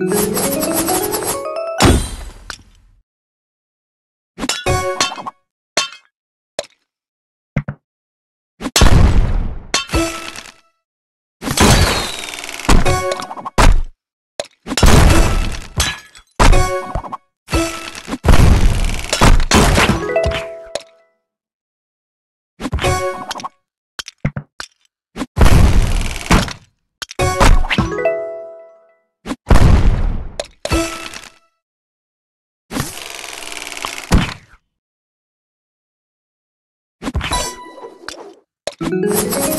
Thank you. Wow.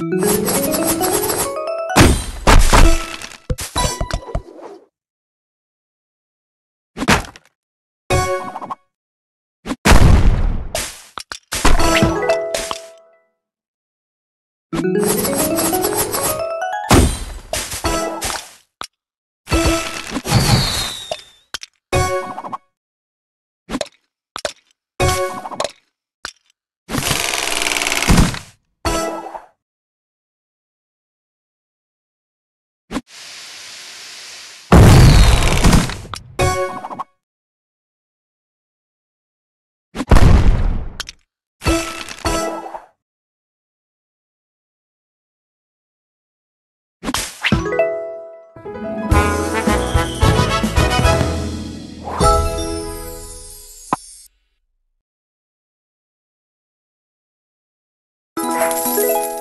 You Música